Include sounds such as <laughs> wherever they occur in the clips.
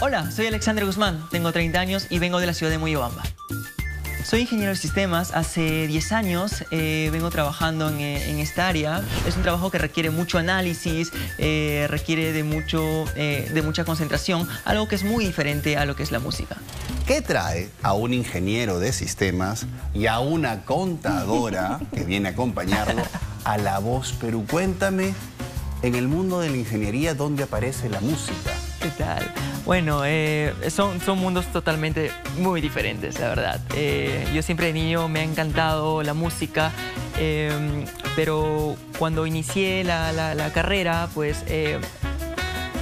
Hola, soy Alexander Guzmán, tengo 30 años y vengo de la ciudad de Moyobamba. Soy ingeniero de sistemas, hace 10 años eh, vengo trabajando en, esta área. Es un trabajo que requiere mucho análisis, eh, requiere de, mucho, eh, de mucha concentración, algo que es muy diferente a lo que es la música. ¿Qué trae a un ingeniero de sistemas y a una contadora que viene a acompañarlo a la voz? Pero cuéntame, en el mundo de la ingeniería, ¿dónde aparece la música? ¿Qué tal? Bueno, eh, son, son mundos totalmente muy diferentes, la verdad. Eh, yo siempre de niño me ha encantado la música, eh, pero cuando inicié la, la carrera, pues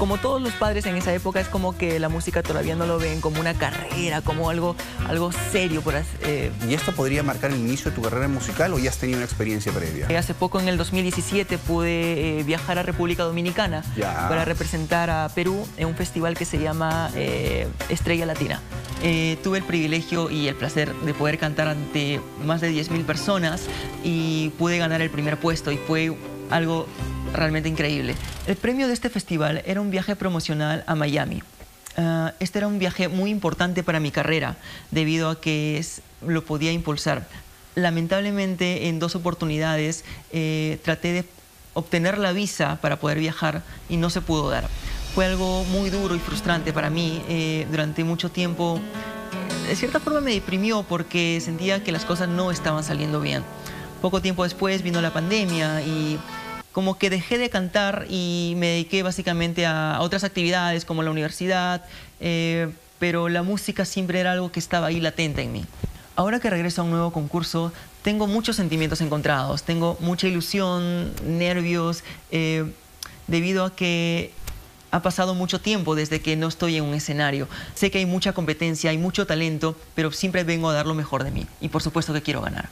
como todos los padres en esa época, es como que la música todavía no lo ven como una carrera, como algo, algo serio. Por, eh. ¿Y esto podría marcar el inicio de tu carrera musical o ya has tenido una experiencia previa? Eh, hace poco, en el 2017, pude eh, viajar a República Dominicana para representar a Perú en un festival que se llama Estrella Latina. tuve el privilegio y el placer de poder cantar ante más de 10.000 personas y pude ganar el primer puesto y fue algo realmente increíble. El premio de este festival era un viaje promocional a Miami. Ah, este era un viaje muy importante para mi carrera, debido a que lo podía impulsar. Lamentablemente, en dos oportunidades eh, traté de obtener la visa para poder viajar y no se pudo dar. Fue algo muy duro y frustrante para mí. Eh, durante mucho tiempo, de cierta forma me deprimió porque sentía que las cosas no estaban saliendo bien. Poco tiempo después vino la pandemia y como que dejé de cantar y me dediqué básicamente a, otras actividades como la universidad, eh, pero la música siempre era algo que estaba ahí latente en mí. Ahora que regreso a un nuevo concurso, tengo muchos sentimientos encontrados, tengo mucha ilusión, nervios, eh, debido a que ha pasado mucho tiempo desde que no estoy en un escenario. Sé que hay mucha competencia, hay mucho talento, pero siempre vengo a dar lo mejor de mí y por supuesto que quiero ganar.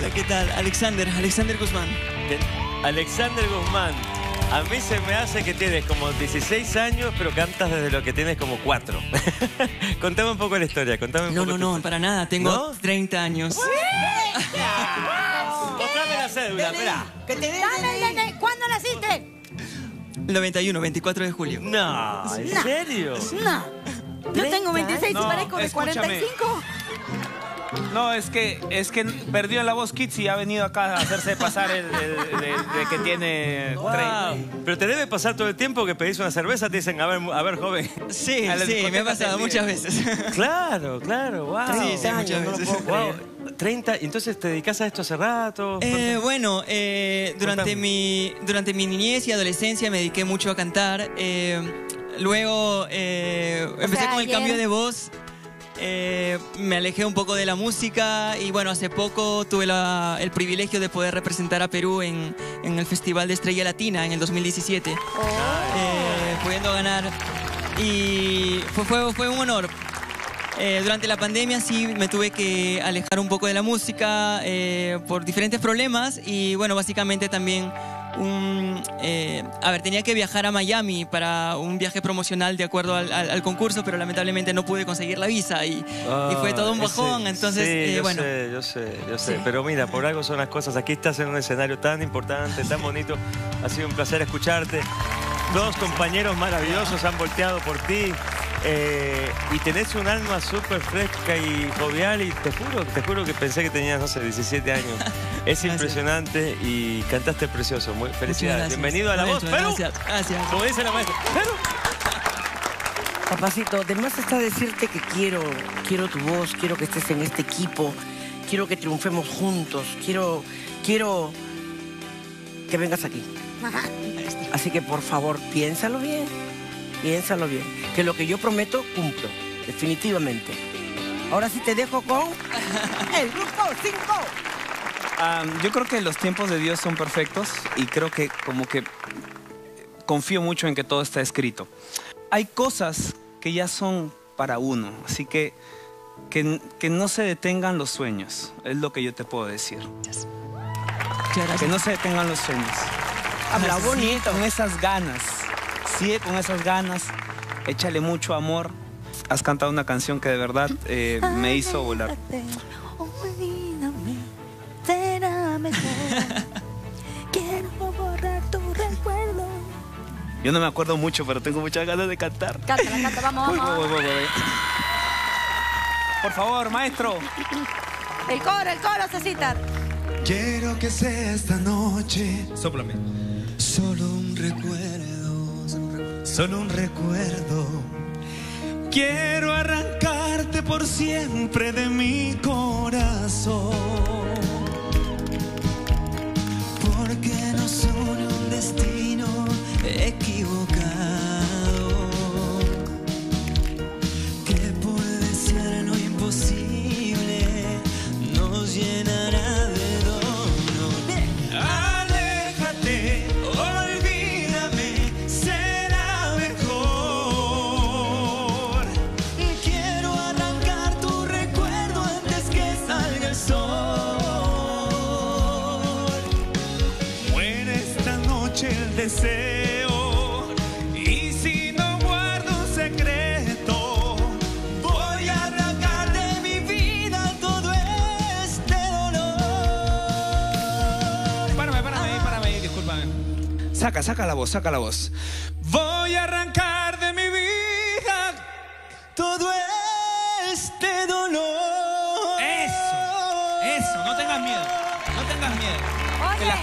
Hola, ¿qué tal? Alexander, Alexander Guzmán. Alexander Guzmán. A mí se me hace que tienes como 16 años, pero cantas desde lo que tienes como 4. <laughs> contame un poco la historia, contame un no, poco. No, no, para nada. Tengo 30 años. Mostrame la cédula, espera. Que te den ¿Cuándo naciste? 91, 24 de julio. No, ¿en serio? No. Yo tengo 26 y No, parezco de escúchame. 45. No, es que, es que perdió la voz Kids y ha venido acá a hacerse pasar el, el- de, de que tiene Wow. 30. Pero te debe pasar todo el tiempo que pedís una cerveza, te dicen, a ver, a ver, joven. Sí, <laughs> A la sí, me ha pasado muchas veces. <laughs> Claro, claro, wow. Sí, sí, muchas veces. Wow, 30, entonces te dedicas a esto hace rato. Eh, bueno, eh, durante, mi, durante mi niñez y adolescencia me dediqué mucho a cantar. eh, luego eh, empecé sea, con el ayer- cambio de voz. Eh, me alejé un poco de la música y bueno, hace poco tuve la- el privilegio de poder representar a Perú en, en el Festival de Estrella Latina en el 2017, eh, pudiendo ganar. Y fue, fue, fue un honor. Eh, durante la pandemia sí me tuve que alejar un poco de la música eh, por diferentes problemas y bueno, básicamente también un... eh, a ver, tenía que viajar a Miami para un viaje promocional de acuerdo al, al- al concurso, pero lamentablemente no pude conseguir la visa y, y fue todo un Ah, bajón. ese- Entonces, sí, eh, yo bueno, sé, yo sé, yo sé. Sí. Pero mira, por algo son las cosas. Aquí estás en un escenario tan importante, tan bonito. Ha sido un placer escucharte. Dos compañeros maravillosos han volteado por ti. eh, y tenés un alma súper fresca y jovial y te juro, te juro que pensé que tenías, no sé, 17 años. <laughs> Es impresionante y cantaste precioso. Muy, felicidades. Bienvenido a La Voz, Perú. Gracias, gracias. Como dice la maestra. Perú. Papacito, además está decirte que quiero, quiero tu voz, quiero que estés en este equipo, quiero que triunfemos juntos, quiero, quiero que vengas aquí. <laughs> Así que por favor, piénsalo bien, piénsalo bien, que lo que yo prometo cumplo, definitivamente. Ahora sí te dejo con el grupo 5. Ah, yo creo que los tiempos de Dios son perfectos y creo que como que confío mucho en que todo está escrito. Hay cosas que ya son para uno, así que que, que no se detengan los sueños, es lo que yo te puedo decir. Que no se detengan los sueños. Habla Sigue bonito. con esas ganas, sigue con esas ganas, échale mucho amor. Has cantado una canción que de verdad eh, me hizo volar. <laughs> Yo no me acuerdo mucho, pero tengo muchas ganas de cantar. Cántala, canta, vamos, vamos. voy, voy, voy. Por favor, maestro. El coro, el coro, Cecita. Quiero que sea esta noche. Sóplame. Solo un recuerdo. Solo un recuerdo. Quiero arrancarte por siempre de mi corazón. Porque nos une un destino equivocado. Deseo. Y si no guardo un secreto, voy a arrancar de mi vida todo este dolor. Párame, párame párame discúlpame. Saca, saca la voz, saca la voz.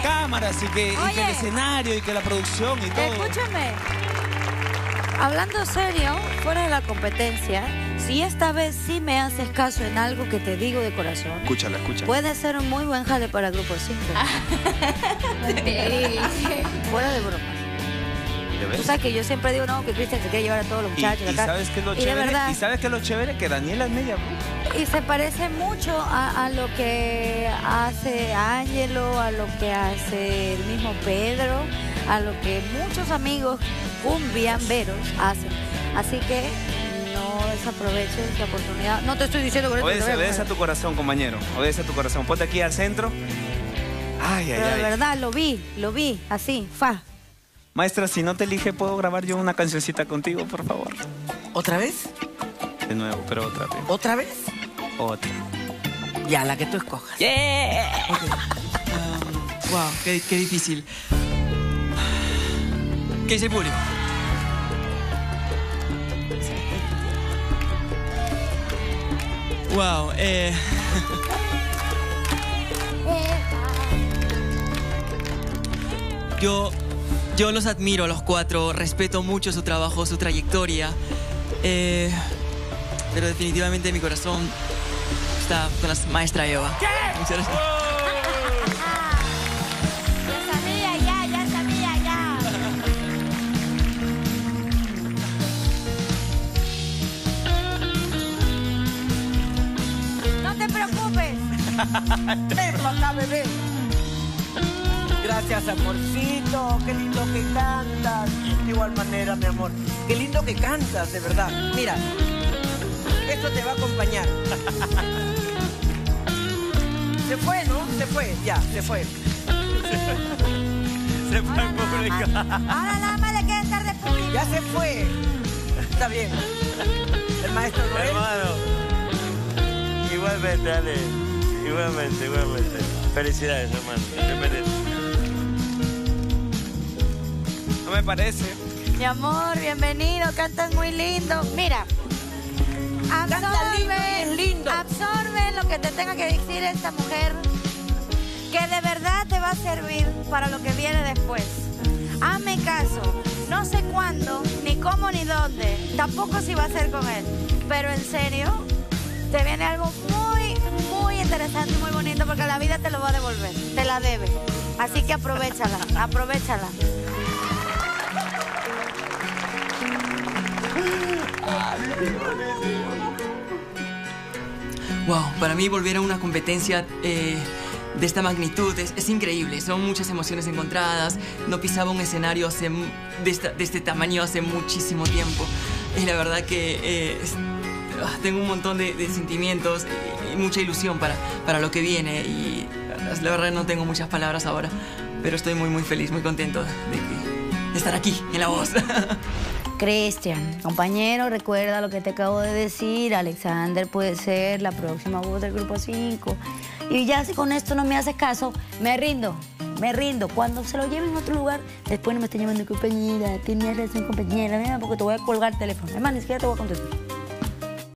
Las cámaras y que, y que el escenario y que la producción y todo. escúchame. Hablando serio, fuera de la competencia, si esta vez sí me haces caso en algo que te digo de corazón, Escúchala, escúchala. puede ser un muy buen jale para Grupo 5. <laughs> fuera de bromas. Tú sabes que yo siempre digo, no, que Cristian se quiere llevar a todos los Y, muchachos y acá. sabes que es lo Y de chévere, verdad. y sabes que es lo chévere que Daniela es media bruja. Y se parece mucho a, a lo que hace Ángelo, a lo que hace el mismo Pedro, a lo que muchos amigos cumbiamberos hacen. Así que no desaproveches la oportunidad. No te estoy diciendo que Obedece, te voy a obedece a tu corazón, compañero. Obedece a tu corazón. Ponte aquí al centro. Ay, ay, Pero de ay. verdad lo vi, lo vi, así, fa. Maestra, si no te elige, ¿puedo grabar yo una cancioncita contigo, por favor? ¿Otra vez? De nuevo, pero otra vez. ¿Otra vez? Otra. Ya, la que tú escojas. wow, qué, qué difícil. ¿Qué dice el público? Wow, eh... <laughs> Yo, yo los admiro a los cuatro, respeto mucho su trabajo, su trayectoria, eh, pero definitivamente mi corazón con la maestra Eva. Muchas gracias. Ya sabía, ya, ya sabía, ya. No te preocupes. <laughs> Bebé. Gracias, amorcito. Qué lindo que cantas. De igual manera, mi amor. Qué lindo que cantas, de verdad. Mira, esto te va a acompañar. Se fue, ¿no? Se fue, ya, se fue. Se fue el público. Ahora nada más le queda estar de público. Ya se fue. Está bien. El maestro Noel. Hermano. Igualmente, Ale. Igualmente, igualmente. Felicidades, hermano. Bienvenido. No me parece. Mi amor, bienvenido, cantas muy lindo. Mira, Canta lindo y absorbe, es lindo. absorbe lo que te tenga que decir esta mujer, que de verdad te va a servir para lo que viene después. Hazme caso, no sé cuándo, ni cómo, ni dónde, tampoco si va a ser con él, pero en serio, te viene algo muy, muy interesante y muy bonito porque la vida te lo va a devolver, te la debe. Así que aprovechala, <laughs> aprovechala. Wow, para mí volver a una competencia eh, de esta magnitud es, es increíble. Son muchas emociones encontradas. No pisaba un escenario hace de, esta- de este tamaño hace muchísimo tiempo. Y la verdad que eh, ah, tengo un montón de, de sentimientos y, y mucha ilusión para, para lo que viene. Y la verdad no tengo muchas palabras ahora, pero estoy muy, muy feliz, muy contento de, de estar aquí en La Voz. <laughs> Cristian, compañero, recuerda lo que te acabo de decir. Alexander puede ser la próxima voz del grupo 5. Y ya si con esto no me haces caso, me rindo, me rindo. Cuando se lo lleven a otro lugar, después no me estén llamando compañera, tenías razón compañera, porque te voy a colgar el teléfono. Además, ni siquiera te voy a contestar.